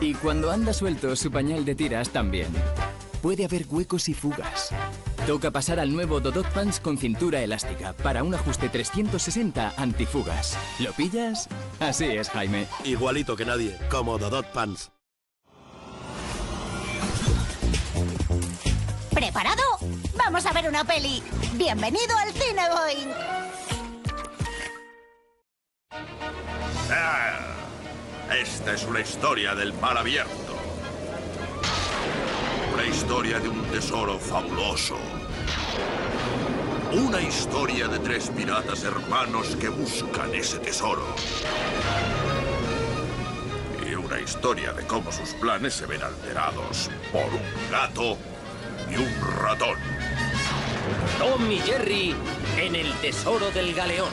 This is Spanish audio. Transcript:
Y cuando anda suelto, su pañal de tiras también. Puede haber huecos y fugas. Toca pasar al nuevo Dodot Pants con cintura elástica para un ajuste 360 antifugas. ¿Lo pillas? Así es, Jaime. Igualito que nadie, como Dodot Pants. ¿Preparado? Vamos a ver una peli. Bienvenido al Cine Boing. Ah, esta es una historia del mar abierto. Una historia de un tesoro fabuloso. Una historia de tres piratas hermanos que buscan ese tesoro. Y una historia de cómo sus planes se ven alterados por un gato y un ratón. Tom y Jerry en el tesoro del galeón.